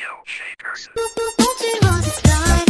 Audio Shakers. You?